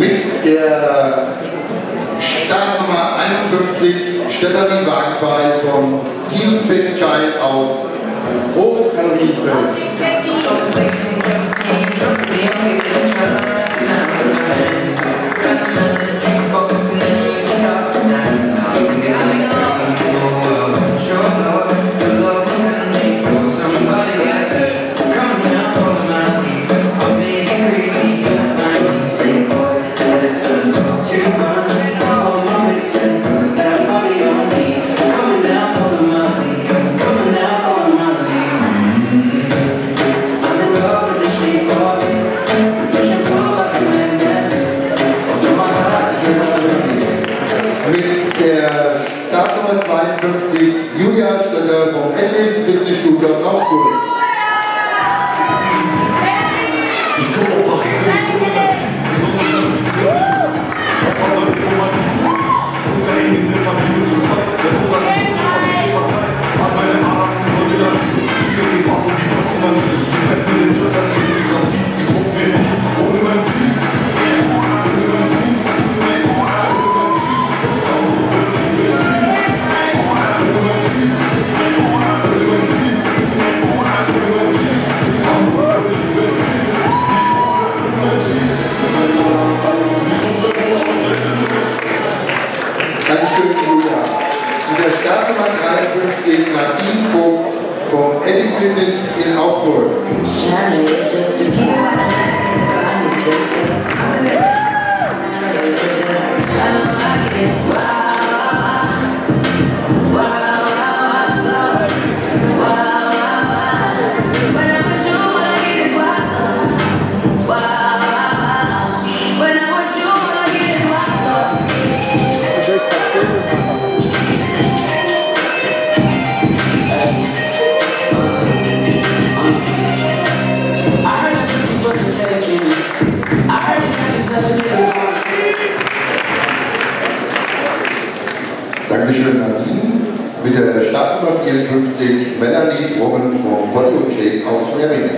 der Startnummer 51 Stefanie Wagenfrei vom Team Fit Child aus Großkalorienfeld. Der Startnummer 52 Julia Stöcker vom Endless Fitnessstudio aus Augsburg. Vom Eddy Fitness in Augsburg. Dankeschön, Nadine. Mit der Startnummer 54 Melanie Brummen vom Body und Shake aus Mering.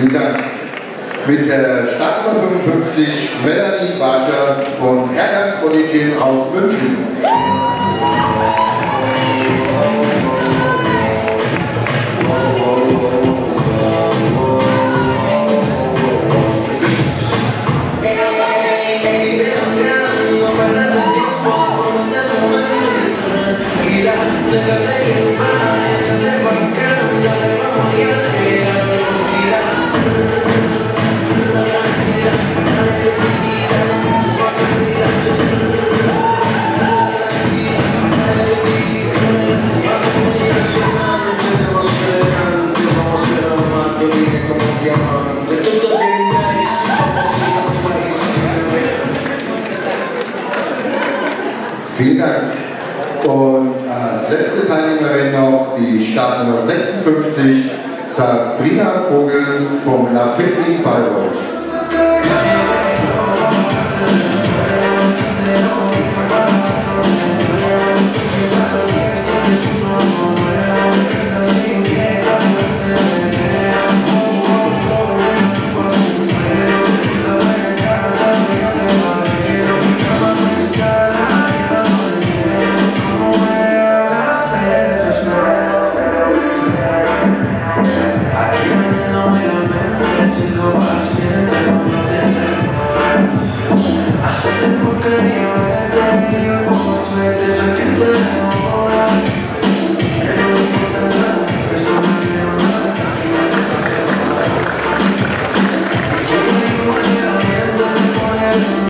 Vielen Dank. Mit der Startnummer 55 Melanie Vielen Dank. Und als letzte Teilnehmerin noch die Startnummer 56, Sabrina Vogel vom La Fitting Bayreuth.